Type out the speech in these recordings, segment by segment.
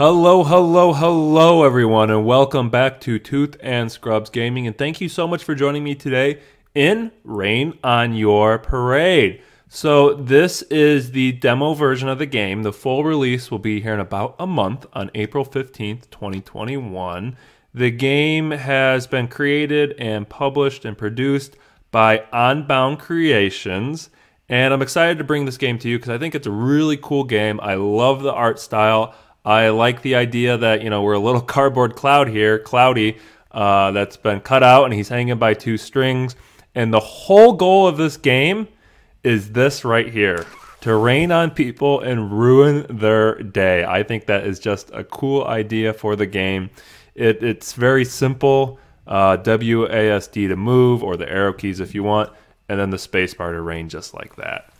Hello, hello, hello, everyone, and welcome back to Tooth and Scrubs Gaming. And thank you so much for joining me today in Rain on Your Parade. So, this is the demo version of the game. The full release will be here in about a month on April 15th, 2021. The game has been created and published and produced by Unbound Creations. And I'm excited to bring this game to you because I think it's a really cool game. I love the art style. I like the idea that, you know, we're a little cardboard cloud here, cloudy, uh, that's been cut out and he's hanging by two strings. And the whole goal of this game is this right here to rain on people and ruin their day. I think that is just a cool idea for the game. It, it's very simple uh, WASD to move, or the arrow keys if you want, and then the spacebar to rain just like that.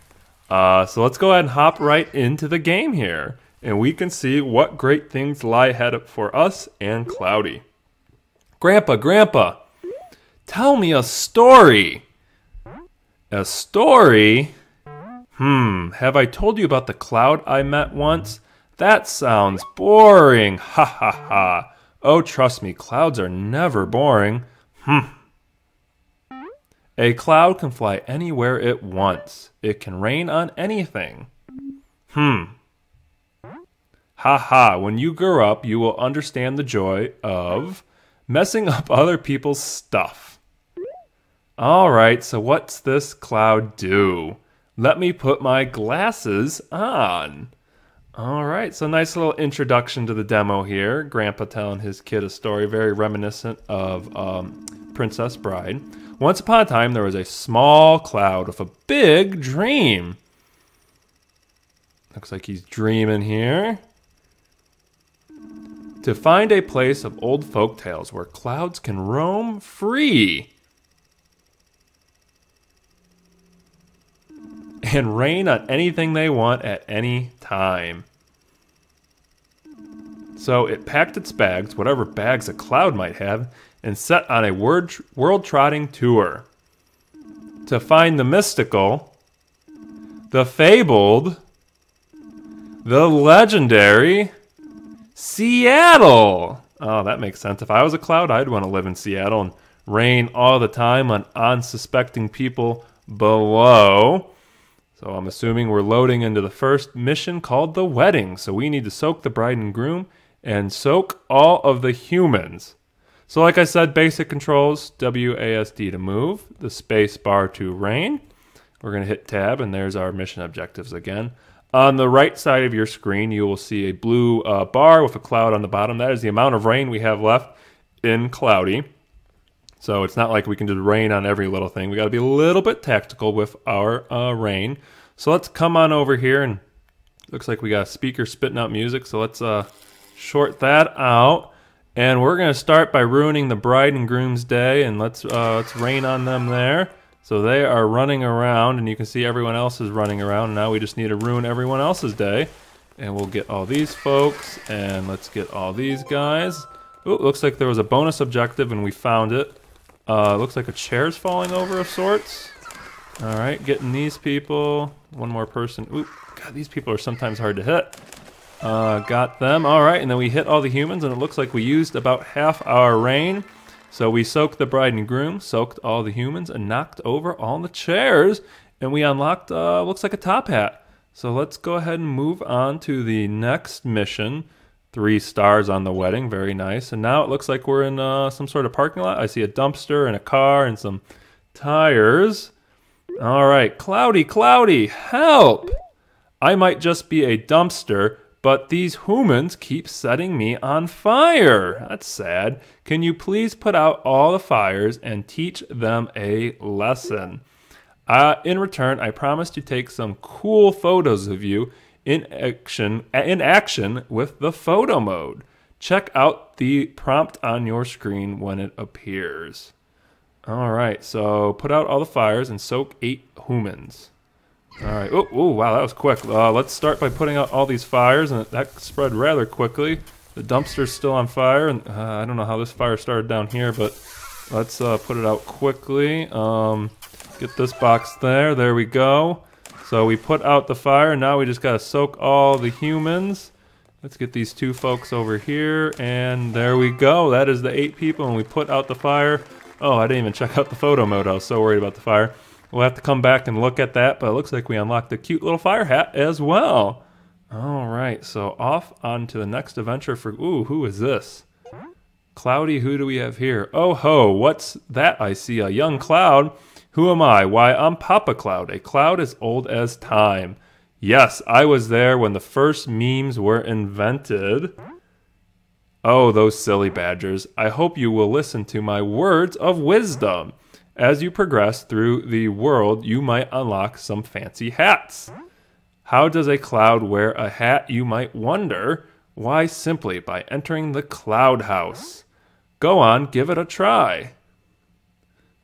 Uh, so let's go ahead and hop right into the game here and we can see what great things lie ahead for us and Cloudy. Grandpa, Grandpa, tell me a story. A story? Hmm, have I told you about the cloud I met once? That sounds boring. Ha ha ha. Oh, trust me, clouds are never boring. Hmm. A cloud can fly anywhere it wants. It can rain on anything. Hmm. Ha ha, when you grow up, you will understand the joy of messing up other people's stuff. All right, so what's this cloud do? Let me put my glasses on. All right, so nice little introduction to the demo here. Grandpa telling his kid a story very reminiscent of um, Princess Bride. Once upon a time, there was a small cloud with a big dream. Looks like he's dreaming here to find a place of old folk tales where clouds can roam free and rain on anything they want at any time. So it packed its bags, whatever bags a cloud might have, and set on a world trotting tour to find the mystical, the fabled, the legendary, Seattle. Oh, that makes sense. If I was a cloud, I'd want to live in Seattle and rain all the time on unsuspecting people below. So I'm assuming we're loading into the first mission called the wedding. So we need to soak the bride and groom and soak all of the humans. So like I said, basic controls, WASD to move, the space bar to rain. We're going to hit tab and there's our mission objectives again. On the right side of your screen, you will see a blue uh, bar with a cloud on the bottom. That is the amount of rain we have left in Cloudy. So it's not like we can just rain on every little thing. We got to be a little bit tactical with our uh, rain. So let's come on over here and looks like we got a speaker spitting out music. So let's uh, short that out. And we're going to start by ruining the bride and groom's day. And let's, uh, let's rain on them there. So they are running around, and you can see everyone else is running around. Now we just need to ruin everyone else's day. And we'll get all these folks, and let's get all these guys. Oh, looks like there was a bonus objective, and we found it. Uh, looks like a chair's falling over of sorts. All right, getting these people. One more person. Ooh, God, these people are sometimes hard to hit. Uh, got them. All right, and then we hit all the humans, and it looks like we used about half our rain. So we soaked the bride and groom, soaked all the humans, and knocked over all the chairs, and we unlocked uh, looks like a top hat. So let's go ahead and move on to the next mission. Three stars on the wedding, very nice. And now it looks like we're in uh, some sort of parking lot. I see a dumpster and a car and some tires. All right, cloudy, cloudy, help! I might just be a dumpster, but these humans keep setting me on fire. That's sad. Can you please put out all the fires and teach them a lesson? Uh, in return, I promise to take some cool photos of you in action, in action with the photo mode. Check out the prompt on your screen when it appears. All right, so put out all the fires and soak eight humans. All right. Oh, wow, that was quick. Uh, let's start by putting out all these fires, and that spread rather quickly. The dumpster's still on fire, and uh, I don't know how this fire started down here, but let's uh, put it out quickly. Um, get this box there. There we go. So we put out the fire, and now we just got to soak all the humans. Let's get these two folks over here, and there we go. That is the eight people, and we put out the fire. Oh, I didn't even check out the photo mode. I was so worried about the fire. We'll have to come back and look at that, but it looks like we unlocked a cute little fire hat as well. All right, so off on to the next adventure for. Ooh, who is this? Cloudy, who do we have here? Oh ho, what's that I see? A young cloud. Who am I? Why, I'm Papa Cloud, a cloud as old as time. Yes, I was there when the first memes were invented. Oh, those silly badgers. I hope you will listen to my words of wisdom. As you progress through the world, you might unlock some fancy hats. How does a cloud wear a hat, you might wonder? Why, simply by entering the cloud house. Go on, give it a try.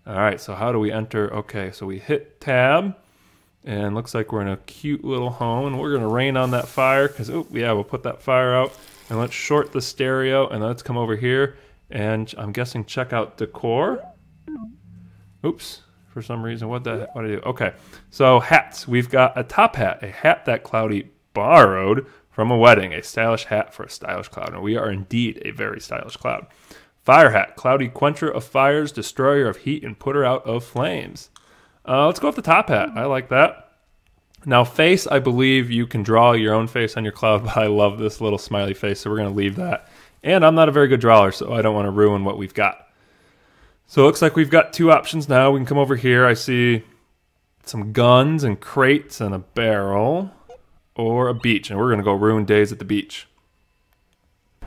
All right, so how do we enter? Okay, so we hit tab, and looks like we're in a cute little home, and we're gonna rain on that fire, because, oh, yeah, we'll put that fire out, and let's short the stereo, and let's come over here, and I'm guessing check out decor. Oops, for some reason. What the what did I do? Okay, so hats. We've got a top hat, a hat that Cloudy borrowed from a wedding, a stylish hat for a stylish cloud. And we are indeed a very stylish cloud. Fire hat, cloudy quencher of fires, destroyer of heat, and putter out of flames. Uh, let's go with the top hat. I like that. Now, face, I believe you can draw your own face on your cloud, but I love this little smiley face, so we're going to leave that. And I'm not a very good drawer, so I don't want to ruin what we've got. So it looks like we've got two options now. We can come over here. I see some guns and crates and a barrel or a beach. And we're going to go ruin days at the beach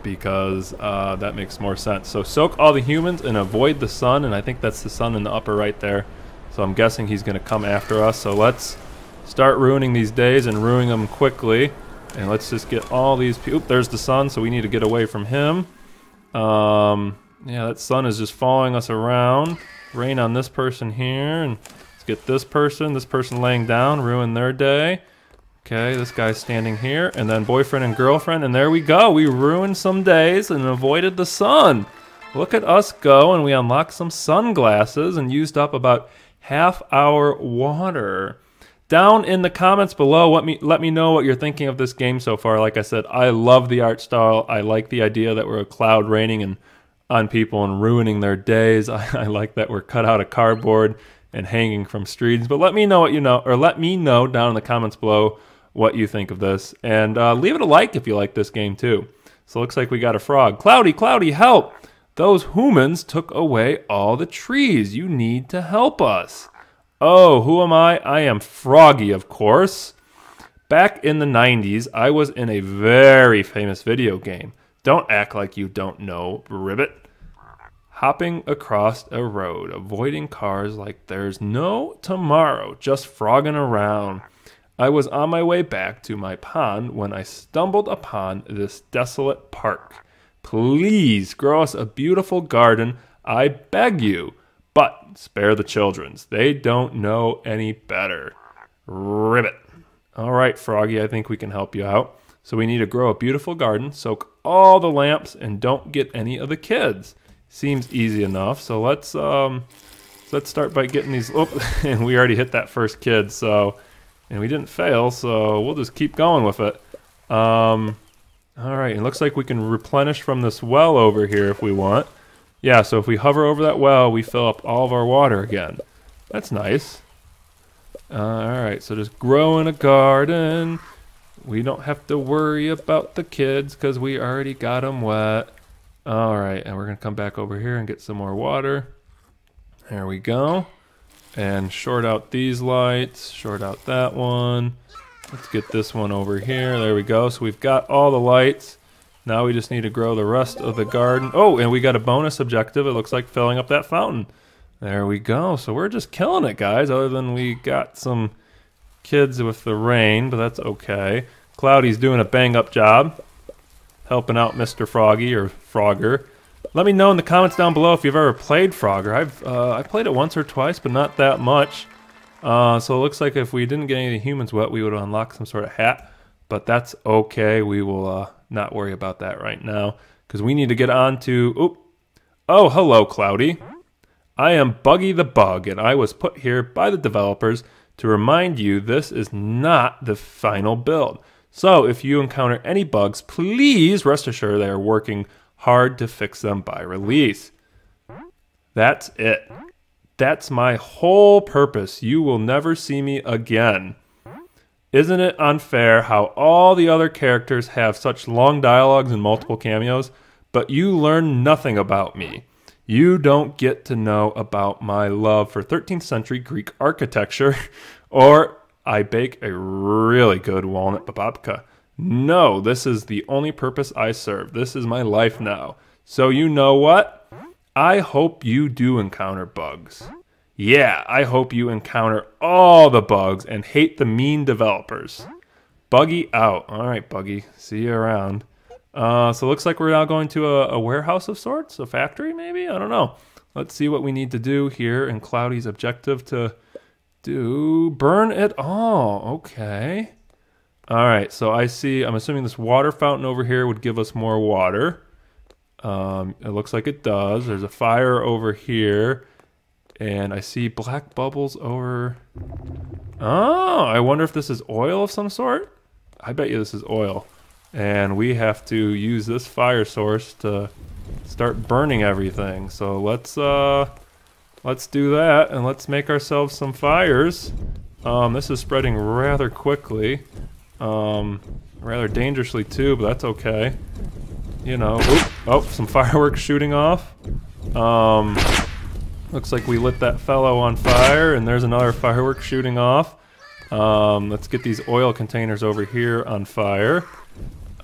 because uh, that makes more sense. So soak all the humans and avoid the sun. And I think that's the sun in the upper right there. So I'm guessing he's going to come after us. So let's start ruining these days and ruining them quickly. And let's just get all these people. There's the sun, so we need to get away from him. Um, yeah, that sun is just following us around. Rain on this person here, and let's get this person, this person laying down, ruin their day. Okay, this guy's standing here, and then boyfriend and girlfriend, and there we go. We ruined some days and avoided the sun. Look at us go, and we unlocked some sunglasses and used up about half our water. Down in the comments below, let me let me know what you're thinking of this game so far. Like I said, I love the art style. I like the idea that we're a cloud raining and on people and ruining their days. I, I, like that we're cut out of cardboard and hanging from streets. But let me know what you know, or let me know down in the comments below what you think of this. And uh, leave it a like if you like this game too. So looks like we got a frog. Cloudy, Cloudy, help! Those humans took away all the trees. You need to help us. Oh, who am I? I am Froggy, of course. Back in the 90s, I was in a very famous video game. Don't act like you don't know, Ribbit. Hopping across a road, avoiding cars like there's no tomorrow, just frogging around. I was on my way back to my pond when I stumbled upon this desolate park. Please grow us a beautiful garden, I beg you. But spare the children's. They don't know any better. Ribbit. All right, Froggy, I think we can help you out. So we need to grow a beautiful garden, soak all the lamps, and don't get any of the kids. Seems easy enough. So let's um, let's start by getting these. Oh, and we already hit that first kid. So, and we didn't fail. So we'll just keep going with it. Um, all right. It looks like we can replenish from this well over here if we want. Yeah. So if we hover over that well, we fill up all of our water again. That's nice. Uh, all right. So just grow in a garden. We don't have to worry about the kids because we already got them wet. All right, and we're going to come back over here and get some more water. There we go. And short out these lights, short out that one. Let's get this one over here. There we go. So we've got all the lights. Now we just need to grow the rest of the garden. Oh, and we got a bonus objective. It looks like filling up that fountain. There we go. So we're just killing it, guys, other than we got some kids with the rain, but that's okay. Cloudy's doing a bang up job helping out Mr. Froggy or Frogger. Let me know in the comments down below if you've ever played Frogger. I've uh, I played it once or twice, but not that much. Uh, so it looks like if we didn't get any humans wet, we would unlock some sort of hat. But that's okay. We will uh, not worry about that right now because we need to get on to. Oop. Oh, hello, Cloudy. I am Buggy the Bug, and I was put here by the developers to remind you this is not the final build. So if you encounter any bugs, please rest assured they are working hard to fix them by release. That's it. That's my whole purpose. You will never see me again. Isn't it unfair how all the other characters have such long dialogues and multiple cameos, but you learn nothing about me? You don't get to know about my love for 13th century Greek architecture, or I bake a really good walnut babka. No, this is the only purpose I serve. This is my life now. So you know what? I hope you do encounter bugs. Yeah, I hope you encounter all the bugs and hate the mean developers. Buggy out. All right, Buggy. See you around. Uh, so looks like we're now going to a, a, warehouse of sorts, a factory maybe? I don't know. Let's see what we need to do here in Cloudy's objective to do. Burn it all. Okay. All right, so I see, I'm assuming this water fountain over here would give us more water. Um, it looks like it does. There's a fire over here. And I see black bubbles over... Oh, I wonder if this is oil of some sort? I bet you this is oil. And we have to use this fire source to start burning everything. So let's uh, let's do that and let's make ourselves some fires. Um, this is spreading rather quickly. Um, rather dangerously too, but that's okay. You know, oop, oh, some fireworks shooting off. Um, looks like we lit that fellow on fire, and there's another firework shooting off. Um, let's get these oil containers over here on fire.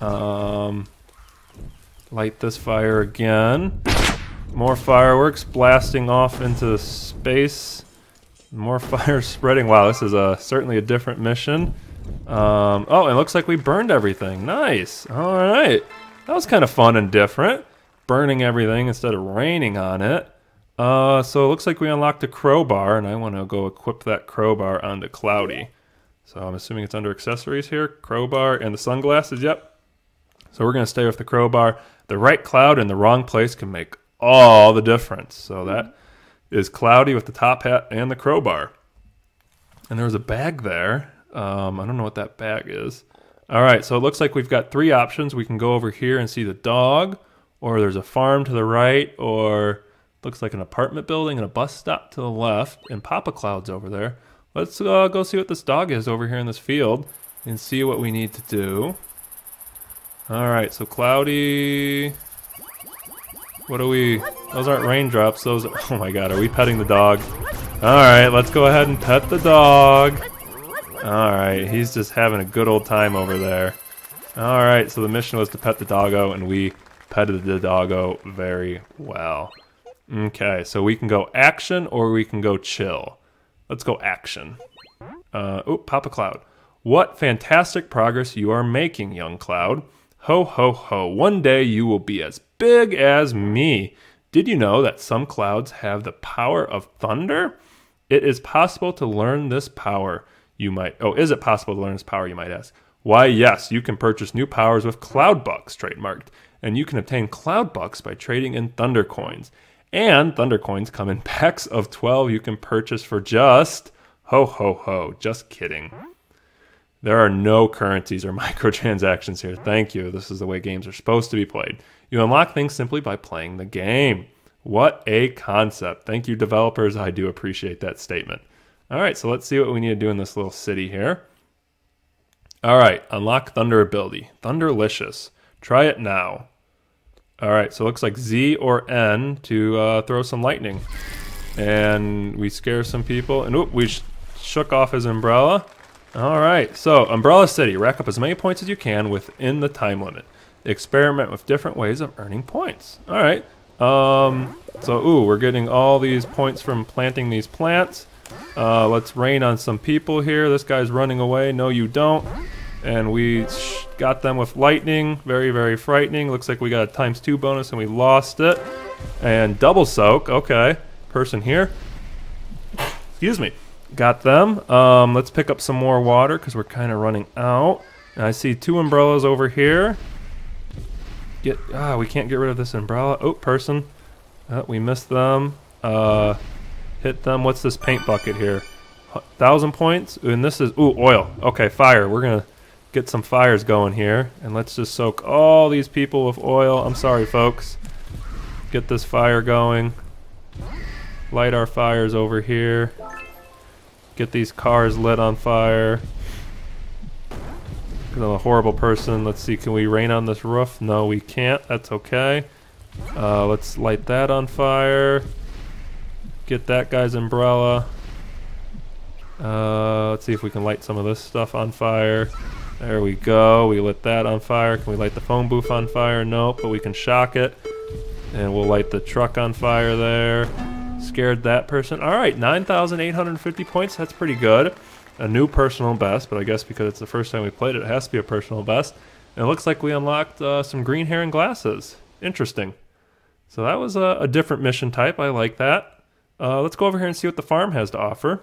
Um, light this fire again. More fireworks blasting off into space. More fire spreading. Wow, this is a certainly a different mission. Um, oh, it looks like we burned everything. Nice. All right. That was kind of fun and different. Burning everything instead of raining on it. Uh, so it looks like we unlocked a crowbar, and I want to go equip that crowbar onto Cloudy. So I'm assuming it's under accessories here. Crowbar and the sunglasses, yep. So we're going to stay with the crowbar. The right cloud in the wrong place can make all the difference. So that is Cloudy with the top hat and the crowbar. And there's a bag there. Um, I don't know what that bag is. All right, so it looks like we've got three options. We can go over here and see the dog, or there's a farm to the right, or looks like an apartment building and a bus stop to the left, and Papa Cloud's over there. Let's uh, go see what this dog is over here in this field and see what we need to do. Alright, so cloudy... What are we... Those aren't raindrops, those... Oh my god, are we petting the dog? Alright, let's go ahead and pet the dog. Alright, he's just having a good old time over there. Alright, so the mission was to pet the doggo, and we petted the doggo very well. Okay, so we can go action or we can go chill. Let's go action. Uh, oh, Papa Cloud. What fantastic progress you are making, young Cloud. Ho, ho, ho. One day you will be as big as me. Did you know that some clouds have the power of thunder? It is possible to learn this power. You might, oh, is it possible to learn this power, you might ask? Why, yes, you can purchase new powers with Cloud Bucks trademarked, and you can obtain Cloud Bucks by trading in Thunder Coins. And Thunder Coins come in packs of 12 you can purchase for just, ho, ho, ho, just kidding. There are no currencies or microtransactions here. Thank you. This is the way games are supposed to be played. You unlock things simply by playing the game. What a concept. Thank you, developers. I do appreciate that statement. All right, so let's see what we need to do in this little city here. All right, unlock Thunder ability. Thunderlicious. Try it now. All right, so it looks like Z or N to uh, throw some lightning. And we scare some people. And oop, we sh shook off his umbrella. All right, so Umbrella City, rack up as many points as you can within the time limit. Experiment with different ways of earning points. All right, um, so ooh, we're getting all these points from planting these plants. Uh, let's rain on some people here. This guy's running away. No, you don't. And we got them with lightning. Very, very frightening. Looks like we got a times two bonus and we lost it. And double soak. Okay, person here. Excuse me. Got them. Um, let's pick up some more water because we're kind of running out. And I see two umbrellas over here. Get ah, we can't get rid of this umbrella. Oh, person. Uh, we missed them. Uh, hit them. What's this paint bucket here? Thousand points. Ooh, and this is ooh oil. Okay, fire. We're gonna get some fires going here. And let's just soak all these people with oil. I'm sorry, folks. Get this fire going. Light our fires over here. Get these cars lit on fire. I'm a horrible person. Let's see, can we rain on this roof? No, we can't. That's okay. Uh, let's light that on fire. Get that guy's umbrella. Uh, let's see if we can light some of this stuff on fire. There we go. We lit that on fire. Can we light the phone booth on fire? Nope, but we can shock it. And we'll light the truck on fire there. Scared that person. All right, 9,850 points. That's pretty good. A new personal best, but I guess because it's the first time we played it, it has to be a personal best. And it looks like we unlocked uh, some green hair and glasses. Interesting. So that was a, a different mission type. I like that. Uh, let's go over here and see what the farm has to offer.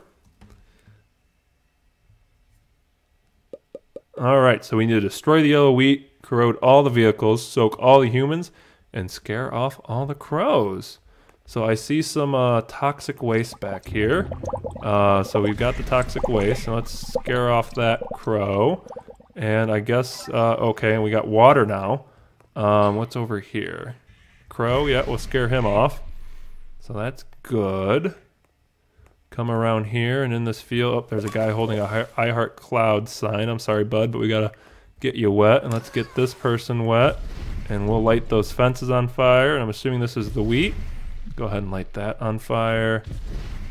All right, so we need to destroy the yellow wheat, corrode all the vehicles, soak all the humans, and scare off all the crows. So I see some uh, toxic waste back here. Uh, so we've got the toxic waste. So let's scare off that crow. And I guess, uh, okay, and we got water now. Um, what's over here? Crow, yeah, we'll scare him off. So that's good. Come around here and in this field, oh, there's a guy holding a I Heart Cloud sign. I'm sorry, bud, but we gotta get you wet. And let's get this person wet. And we'll light those fences on fire. And I'm assuming this is the wheat. Go ahead and light that on fire.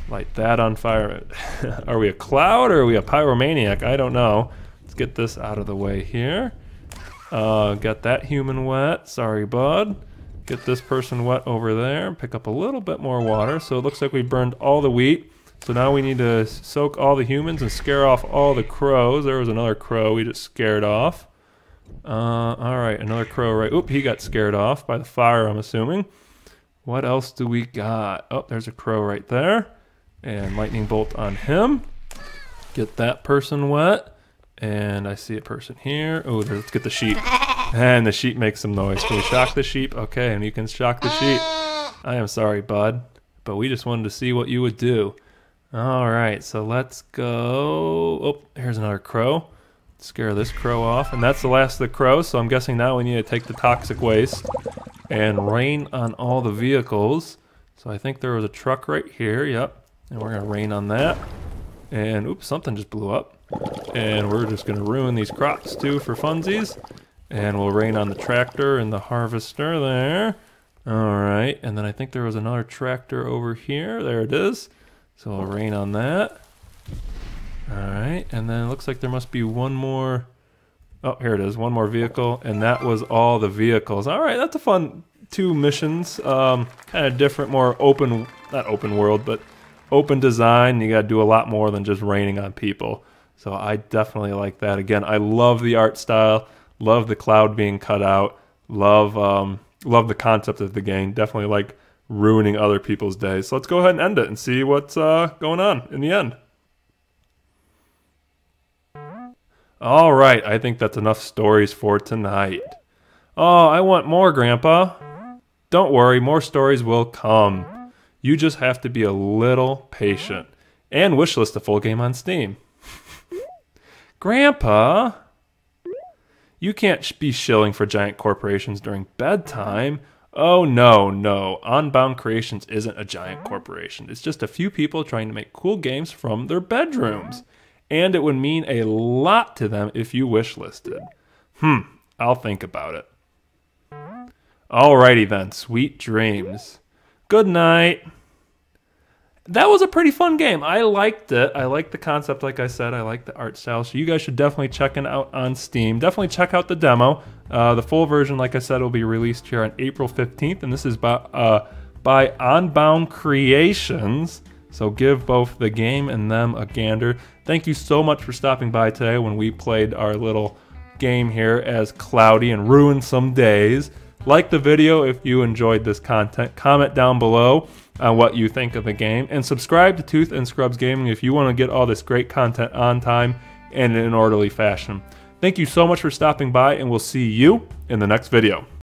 Light that on fire. are we a cloud or are we a pyromaniac? I don't know. Let's get this out of the way here. Uh, got that human wet. Sorry, bud. Get this person wet over there. Pick up a little bit more water. So it looks like we burned all the wheat. So now we need to soak all the humans and scare off all the crows. There was another crow we just scared off. Uh, all right, another crow right. Oop, he got scared off by the fire, I'm assuming. What else do we got? Oh, there's a crow right there. And lightning bolt on him. Get that person wet. And I see a person here. Oh, let's get the sheep. And the sheep makes some noise. Can we shock the sheep? Okay, and you can shock the sheep. I am sorry, bud. But we just wanted to see what you would do. All right, so let's go. Oh, here's another crow. Scare this crow off. And that's the last of the crows, so I'm guessing now we need to take the toxic waste and rain on all the vehicles. So I think there was a truck right here. Yep. And we're to rain on that. And oops, something just blew up. And we're just to ruin these crops too for funsies. And we'll rain on the tractor and the harvester there. All right. And then I think there was another tractor over here. There it is. So we'll rain on that. All right. And then it looks like there must be one more. Oh, here it is. One more vehicle. And that was all the vehicles. All right. That's a fun two missions. Um, kind of different, more open, not open world, but open design. You got to do a lot more than just raining on people. So I definitely like that. Again, I love the art style. Love the cloud being cut out. Love um, love the concept of the game. Definitely like ruining other people's days. So let's go ahead and end it and see what's uh, going on in the end. All right, I think that's enough stories for tonight. Oh, I want more, Grandpa. Don't worry, more stories will come. You just have to be a little patient and wishlist the full game on Steam. Grandpa, you can't be shilling for giant corporations during bedtime. Oh, no, no. Unbound Creations isn't a giant corporation. It's just a few people trying to make cool games from their bedrooms. And it would mean a lot to them if you wishlisted. Hmm, I'll think about it. Alrighty then, sweet dreams. Good night that was a pretty fun game. I liked it. I liked the concept, like I said. I like the art style. So you guys should definitely check it out on Steam. Definitely check out the demo. Uh, the full version, like I said, will be released here on April 15th, and this is by, uh, by Unbound Creations. So give both the game and them a gander. Thank you so much for stopping by today when we played our little game here as Cloudy and ruined some days. Like the video if you enjoyed this content. Comment down below on what you think of the game. And subscribe to Tooth and Scrubs Gaming if you want to get all this great content on time and in an orderly fashion. Thank you so much for stopping by, and we'll see you in the next video.